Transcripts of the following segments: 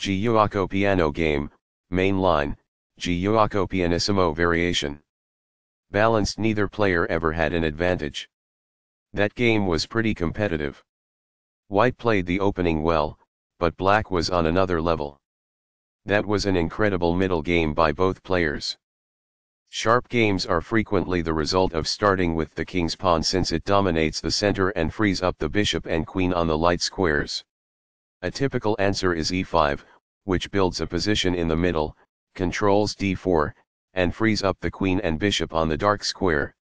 Giuoco piano game, main line, Giuoco pianissimo variation. Balanced neither player ever had an advantage. That game was pretty competitive. White played the opening well, but black was on another level. That was an incredible middle game by both players. Sharp games are frequently the result of starting with the king's pawn since it dominates the center and frees up the bishop and queen on the light squares. A typical answer is e5, which builds a position in the middle, controls d4, and frees up the queen and bishop on the dark square.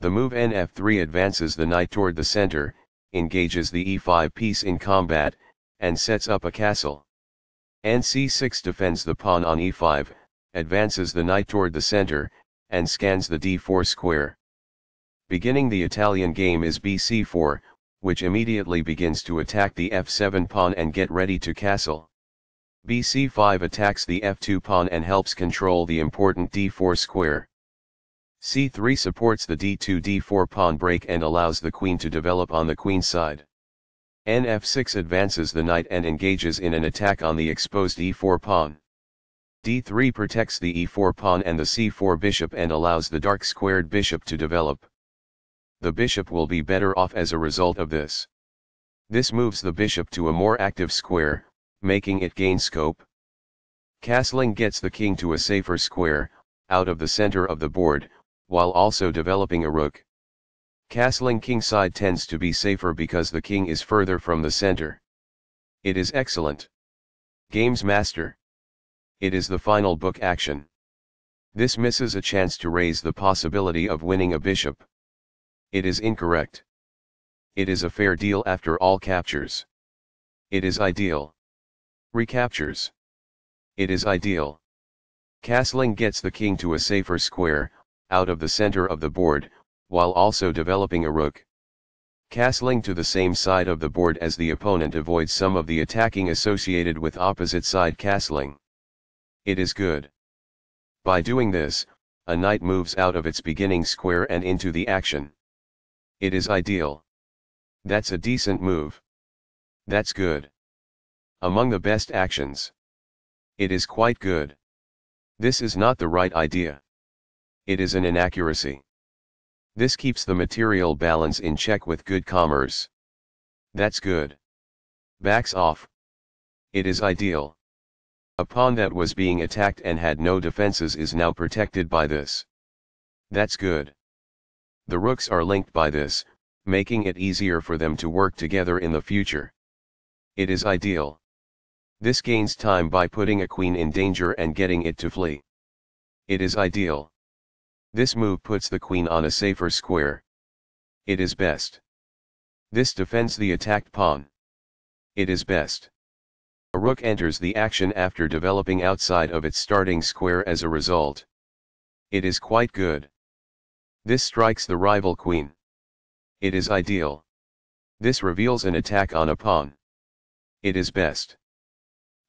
The move nf3 advances the knight toward the center, engages the e5 piece in combat, and sets up a castle. nc6 defends the pawn on e5, advances the knight toward the center, and scans the d4 square. Beginning the Italian game is bc4, which immediately begins to attack the f7 pawn and get ready to castle. bc5 attacks the f2 pawn and helps control the important d4 square. c3 supports the d2 d4 pawn break and allows the queen to develop on the queen side. nf6 advances the knight and engages in an attack on the exposed e4 pawn d3 protects the e4 pawn and the c4 bishop and allows the dark squared bishop to develop. The bishop will be better off as a result of this. This moves the bishop to a more active square, making it gain scope. Castling gets the king to a safer square, out of the center of the board, while also developing a rook. Castling kingside tends to be safer because the king is further from the center. It is excellent. Games Master it is the final book action. This misses a chance to raise the possibility of winning a bishop. It is incorrect. It is a fair deal after all captures. It is ideal. Recaptures. It is ideal. Castling gets the king to a safer square, out of the center of the board, while also developing a rook. Castling to the same side of the board as the opponent avoids some of the attacking associated with opposite side castling. It is good. By doing this, a knight moves out of its beginning square and into the action. It is ideal. That's a decent move. That's good. Among the best actions. It is quite good. This is not the right idea. It is an inaccuracy. This keeps the material balance in check with good commerce. That's good. Backs off. It is ideal. A pawn that was being attacked and had no defenses is now protected by this. That's good. The rooks are linked by this, making it easier for them to work together in the future. It is ideal. This gains time by putting a queen in danger and getting it to flee. It is ideal. This move puts the queen on a safer square. It is best. This defends the attacked pawn. It is best. A rook enters the action after developing outside of its starting square as a result. It is quite good. This strikes the rival queen. It is ideal. This reveals an attack on a pawn. It is best.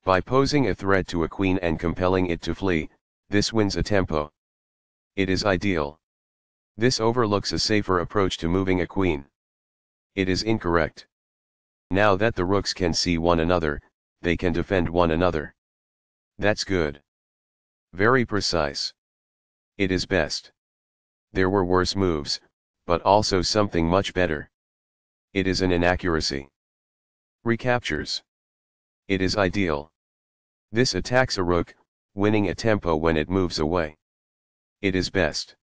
By posing a threat to a queen and compelling it to flee, this wins a tempo. It is ideal. This overlooks a safer approach to moving a queen. It is incorrect. Now that the rooks can see one another, they can defend one another. That's good. Very precise. It is best. There were worse moves, but also something much better. It is an inaccuracy. Recaptures. It is ideal. This attacks a rook, winning a tempo when it moves away. It is best.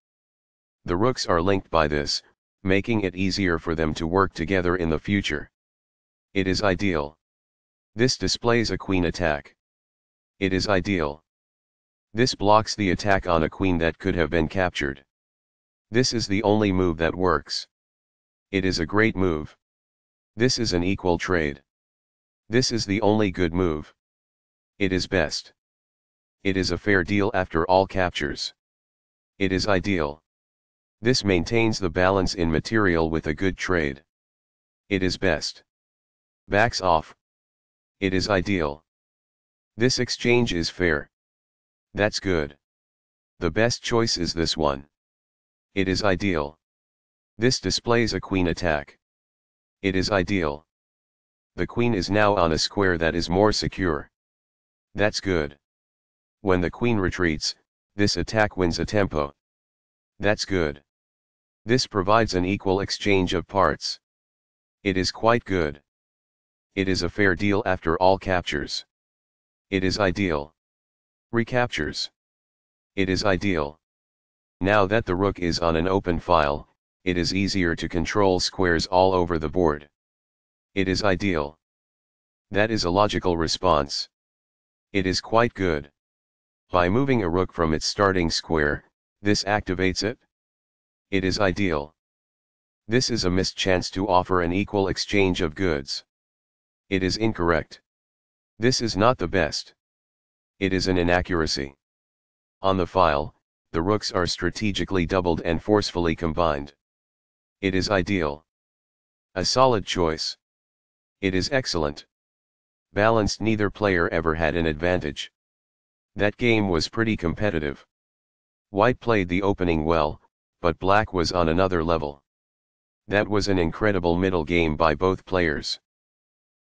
The rooks are linked by this, making it easier for them to work together in the future. It is ideal. This displays a queen attack. It is ideal. This blocks the attack on a queen that could have been captured. This is the only move that works. It is a great move. This is an equal trade. This is the only good move. It is best. It is a fair deal after all captures. It is ideal. This maintains the balance in material with a good trade. It is best. Backs off. It is ideal. This exchange is fair. That's good. The best choice is this one. It is ideal. This displays a queen attack. It is ideal. The queen is now on a square that is more secure. That's good. When the queen retreats, this attack wins a tempo. That's good. This provides an equal exchange of parts. It is quite good. It is a fair deal after all captures. It is ideal. Recaptures. It is ideal. Now that the rook is on an open file, it is easier to control squares all over the board. It is ideal. That is a logical response. It is quite good. By moving a rook from its starting square, this activates it. It is ideal. This is a missed chance to offer an equal exchange of goods. It is incorrect. This is not the best. It is an inaccuracy. On the file, the rooks are strategically doubled and forcefully combined. It is ideal. A solid choice. It is excellent. Balanced neither player ever had an advantage. That game was pretty competitive. White played the opening well, but black was on another level. That was an incredible middle game by both players.